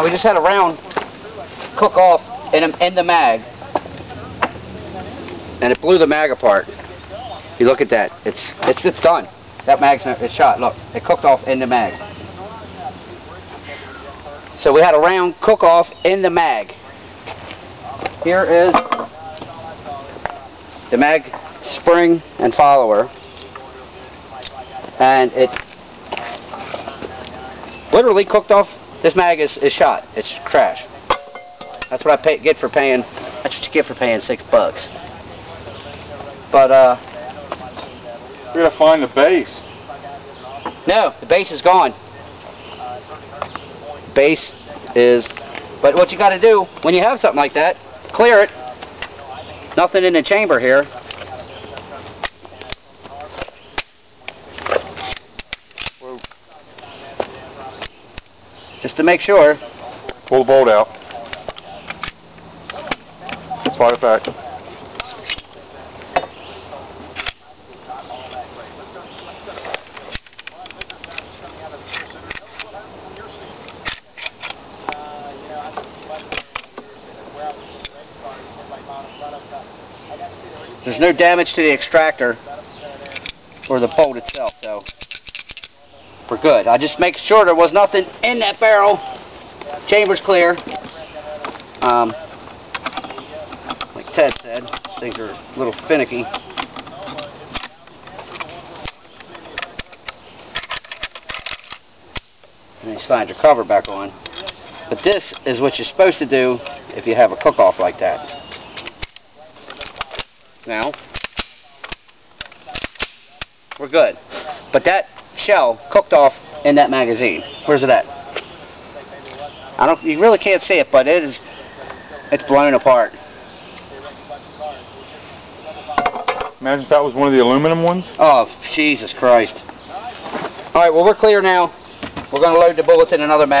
Now we just had a round cook off in, in the mag. And it blew the mag apart. You look at that. It's it's it's done. That mag's not, it's shot. Look, it cooked off in the mag. So we had a round cook off in the mag. Here is the mag spring and follower. And it literally cooked off. This mag is, is shot. It's trash. That's what I pay, get for paying. That's what you get for paying six bucks. But uh, We gotta find the base. no, the base is gone. Base is. But what you got to do when you have something like that, clear it. Nothing in the chamber here. Just to make sure. Pull the bolt out. Slide it back. There's no damage to the extractor or the bolt itself, so we're good. I just make sure there was nothing in that barrel. Chamber's clear. Um, like Ted said, things are a little finicky. And you slide your cover back on. But this is what you're supposed to do if you have a cook-off like that. Now, we're good. But that shell cooked off in that magazine. Where's it at? I don't. You really can't see it, but it is. It's blown apart. Imagine if that was one of the aluminum ones. Oh, Jesus Christ. All right. Well, we're clear now. We're going to load the bullets in another mag.